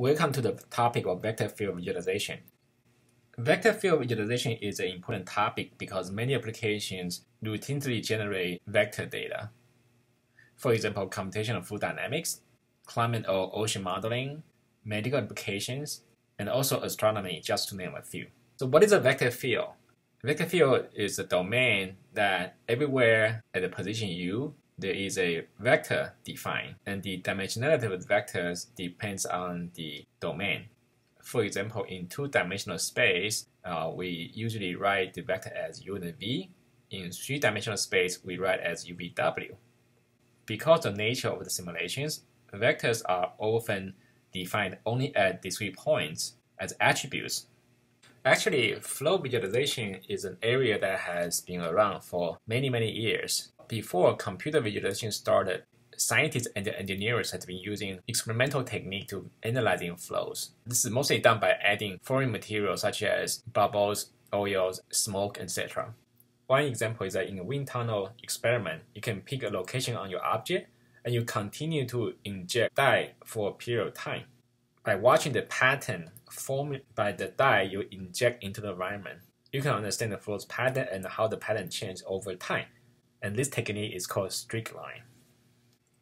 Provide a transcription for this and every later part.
Welcome to the topic of vector field visualization. Vector field visualization is an important topic because many applications routinely generate vector data. For example, computational fluid dynamics, climate or ocean modeling, medical applications, and also astronomy, just to name a few. So what is a vector field? A vector field is a domain that everywhere at the position u, there is a vector defined, and the dimensionality of vectors depends on the domain. For example, in two-dimensional space, uh, we usually write the vector as u and v. In three-dimensional space, we write as uvw. Because of the nature of the simulations, vectors are often defined only at discrete points as attributes. Actually, flow visualization is an area that has been around for many, many years. Before computer visualization started, scientists and engineers had been using experimental technique to analyzing flows. This is mostly done by adding foreign materials such as bubbles, oils, smoke, etc. One example is that in a wind tunnel experiment, you can pick a location on your object and you continue to inject dye for a period of time. By watching the pattern formed by the dye you inject into the environment, you can understand the flow's pattern and how the pattern changes over time. And this technique is called streak line.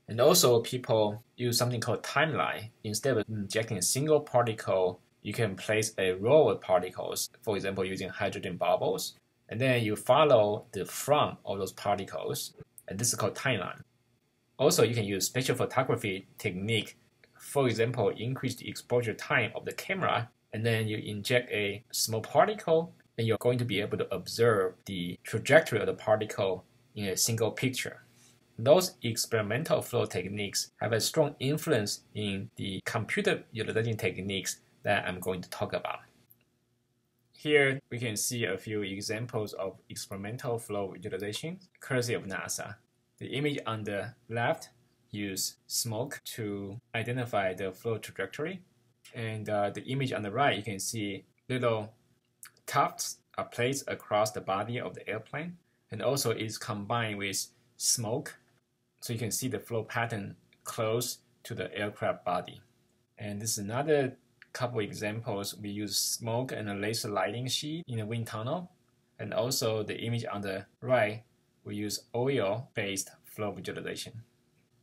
And also, people use something called timeline. Instead of injecting a single particle, you can place a row of particles, for example, using hydrogen bubbles, and then you follow the front of those particles, and this is called timeline. Also, you can use spatial photography technique. For example, increase the exposure time of the camera, and then you inject a small particle, and you're going to be able to observe the trajectory of the particle in a single picture. Those experimental flow techniques have a strong influence in the computer visualization techniques that I'm going to talk about. Here we can see a few examples of experimental flow visualization courtesy of NASA. The image on the left use smoke to identify the flow trajectory. And uh, the image on the right, you can see little tufts are placed across the body of the airplane. And also is combined with smoke. So you can see the flow pattern close to the aircraft body. And this is another couple examples. We use smoke and a laser lighting sheet in a wind tunnel. And also the image on the right we use oil-based flow visualization.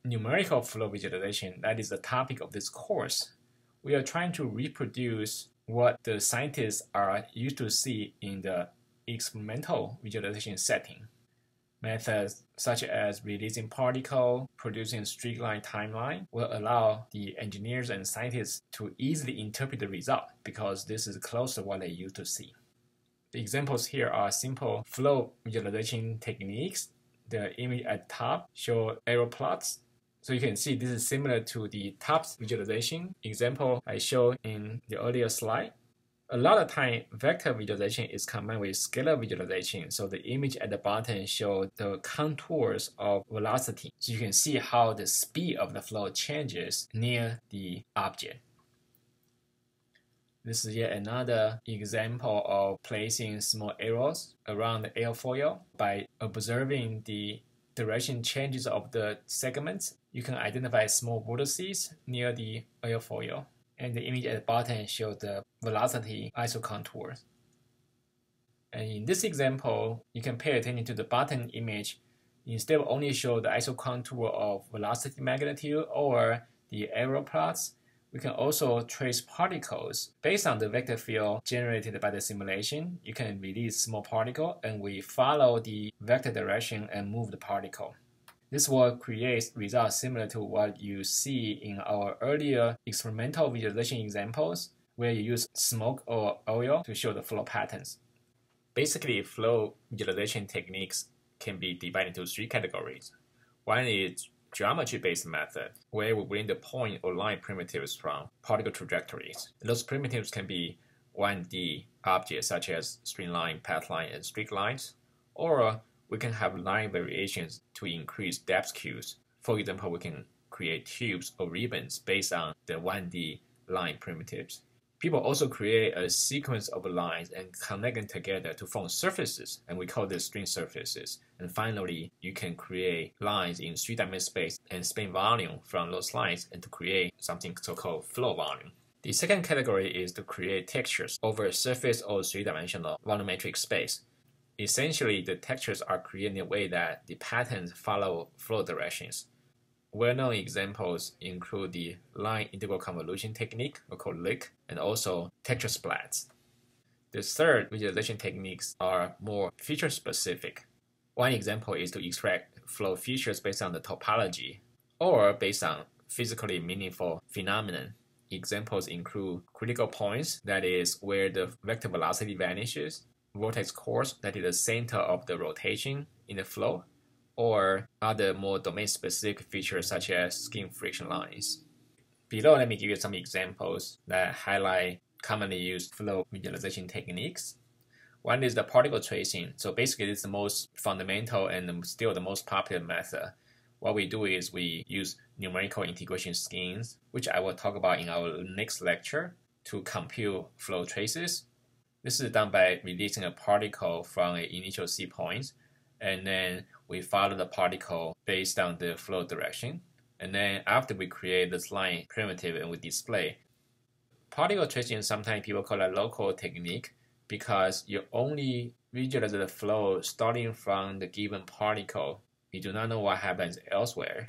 Numerical flow visualization, that is the topic of this course. We are trying to reproduce what the scientists are used to see in the experimental visualization setting. Methods such as releasing particle, producing streak line timeline will allow the engineers and scientists to easily interpret the result because this is close to what they used to see. The examples here are simple flow visualization techniques. The image at top show arrow plots. So you can see this is similar to the tufts visualization example I showed in the earlier slide. A lot of time, vector visualization is combined with scalar visualization. So the image at the bottom shows the contours of velocity. So you can see how the speed of the flow changes near the object. This is yet another example of placing small arrows around the airfoil. By observing the direction changes of the segments, you can identify small vortices near the airfoil. And the image at the bottom shows the velocity isocontours. And in this example, you can pay attention to the bottom image. Instead of only show the isocontour of velocity magnitude or the arrow plots, we can also trace particles. Based on the vector field generated by the simulation, you can release small particle and we follow the vector direction and move the particle. This will create results similar to what you see in our earlier experimental visualization examples where you use smoke or oil to show the flow patterns. Basically, flow visualization techniques can be divided into three categories. One is geometry-based method, where we bring the point or line primitives from particle trajectories. Those primitives can be 1D objects such as streamline, path line, and streak lines, or we can have line variations to increase depth cues. For example, we can create tubes or ribbons based on the 1D line primitives. People also create a sequence of lines and connect them together to form surfaces, and we call this stream surfaces. And finally, you can create lines in three-dimensional space and spin volume from those lines and to create something so-called flow volume. The second category is to create textures over a surface or three-dimensional volumetric space. Essentially, the textures are created in a way that the patterns follow flow directions. Well-known examples include the line integral convolution technique, or called LIC, and also texture splats. The third visualization techniques are more feature-specific. One example is to extract flow features based on the topology or based on physically meaningful phenomenon. Examples include critical points, that is where the vector velocity vanishes, vortex cores, that is the center of the rotation in the flow, or other more domain-specific features such as skin friction lines. Below, let me give you some examples that highlight commonly used flow visualization techniques. One is the particle tracing. So basically, it's the most fundamental and still the most popular method. What we do is we use numerical integration schemes, which I will talk about in our next lecture, to compute flow traces. This is done by releasing a particle from an initial seed point, and then we follow the particle based on the flow direction. And then after we create this line primitive and we display. Particle tracing, sometimes people call it local technique because you only visualize the flow starting from the given particle. You do not know what happens elsewhere.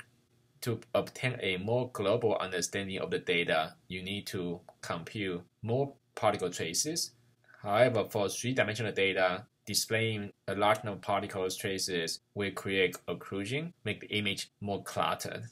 To obtain a more global understanding of the data, you need to compute more particle traces. However, for three-dimensional data, displaying a large number of particles traces will create occlusion, make the image more cluttered.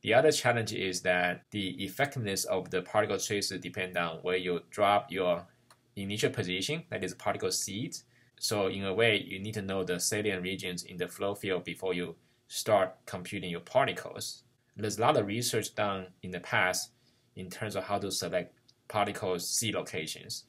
The other challenge is that the effectiveness of the particle traces depend on where you drop your initial position, that is particle seeds. So in a way, you need to know the salient regions in the flow field before you start computing your particles. There's a lot of research done in the past in terms of how to select particle seed locations.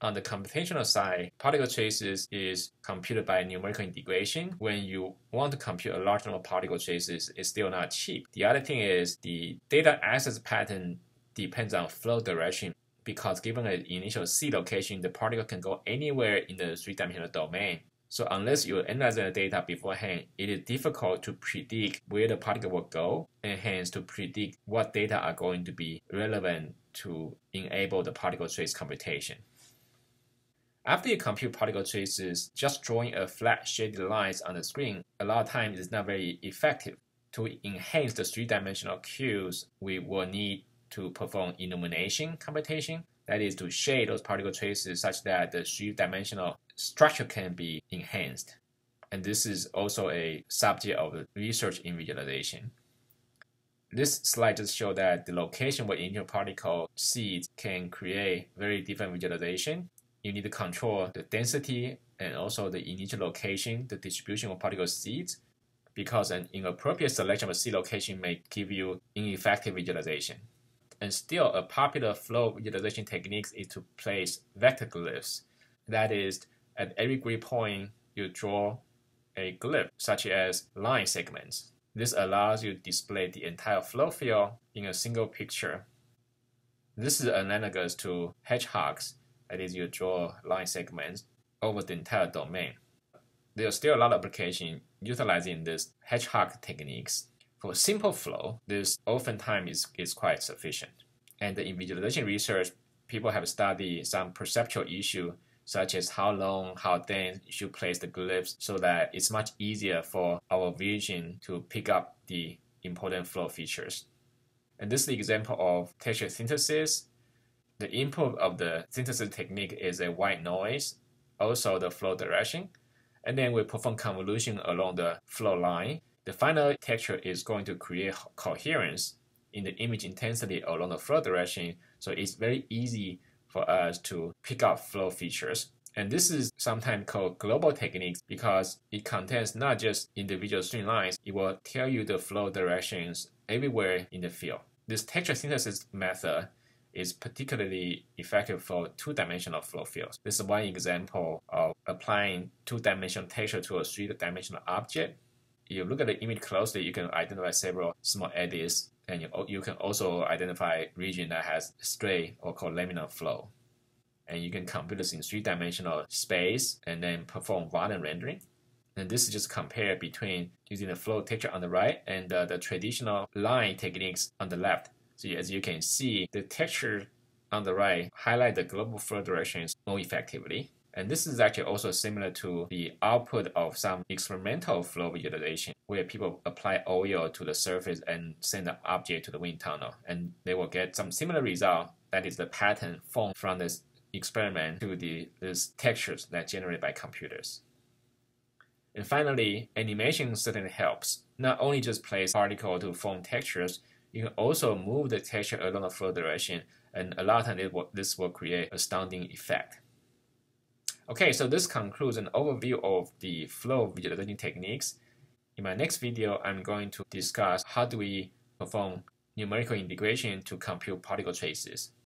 On the computational side, particle traces is computed by numerical integration. When you want to compute a large number of particle traces, it's still not cheap. The other thing is the data access pattern depends on flow direction because given an initial seed location, the particle can go anywhere in the three-dimensional domain. So unless you analyze the data beforehand, it is difficult to predict where the particle will go and hence to predict what data are going to be relevant to enable the particle trace computation. After you compute particle traces, just drawing a flat shaded lines on the screen a lot of times is not very effective. To enhance the three-dimensional cues, we will need to perform illumination computation, that is to shade those particle traces such that the three-dimensional structure can be enhanced. And this is also a subject of research in visualization. This slide just shows that the location where initial particle seeds can create very different visualization you need to control the density and also the initial location, the distribution of particle seeds, because an inappropriate selection of seed location may give you ineffective visualization. And still, a popular flow visualization technique is to place vector glyphs. That is, at every grid point, you draw a glyph, such as line segments. This allows you to display the entire flow field in a single picture. This is analogous to hedgehogs that is, you draw line segments over the entire domain. There are still a lot of applications utilizing this hedgehog techniques. For simple flow, this oftentimes is, is quite sufficient. And in visualization research, people have studied some perceptual issue such as how long, how dense you should place the glyphs so that it's much easier for our vision to pick up the important flow features. And this is the example of texture synthesis the input of the synthesis technique is a white noise, also the flow direction, and then we perform convolution along the flow line. The final texture is going to create coherence in the image intensity along the flow direction, so it's very easy for us to pick up flow features. And this is sometimes called global techniques because it contains not just individual streamlines, it will tell you the flow directions everywhere in the field. This texture synthesis method is particularly effective for two-dimensional flow fields. This is one example of applying two-dimensional texture to a three-dimensional object. You look at the image closely, you can identify several small eddies, and you, you can also identify region that has stray or called laminar flow. And you can compute this in three-dimensional space and then perform volume rendering. And this is just compare between using the flow texture on the right and uh, the traditional line techniques on the left So as you can see, the texture on the right highlight the global flow directions more effectively. And this is actually also similar to the output of some experimental flow visualization, where people apply oil to the surface and send the object to the wind tunnel, and they will get some similar result. That is the pattern formed from this experiment to the these textures that generated by computers. And finally, animation certainly helps. Not only just place particle to form textures, you can also move the texture along the flow direction, and a lot of times this will create astounding effect. Okay, so this concludes an overview of the flow visualization techniques. In my next video, I'm going to discuss how do we perform numerical integration to compute particle traces.